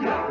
Yeah.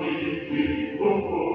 Holy, we,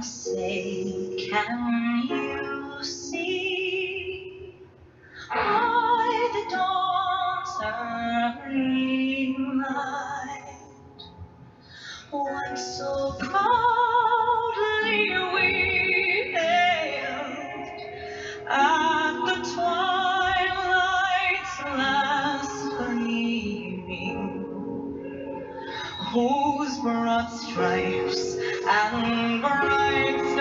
Oh, say, can you see by the dawn's early light what so proudly we hailed at the twilight's last gleaming? broad stripes and bright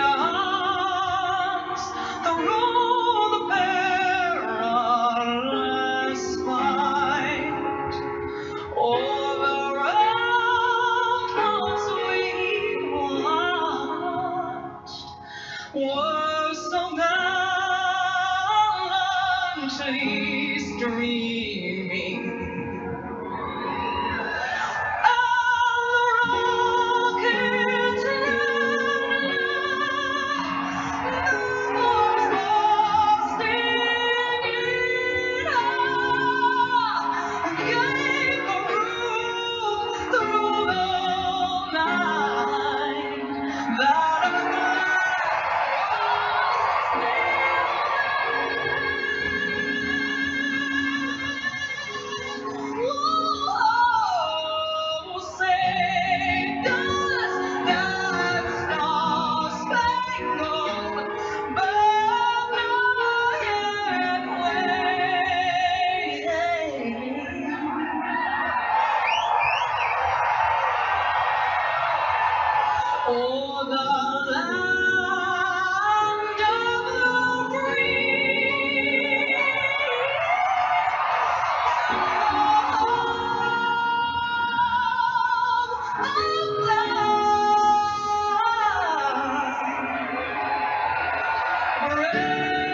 Amen.